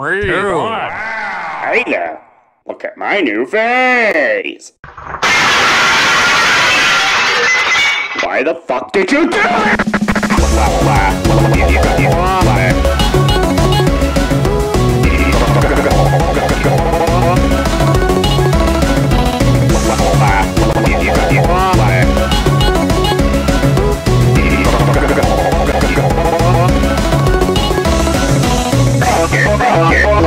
Two. Hey now, look at my new face. Why the fuck did you do it?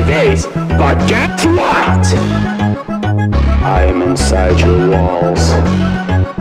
my face, but guess what? I am inside your walls.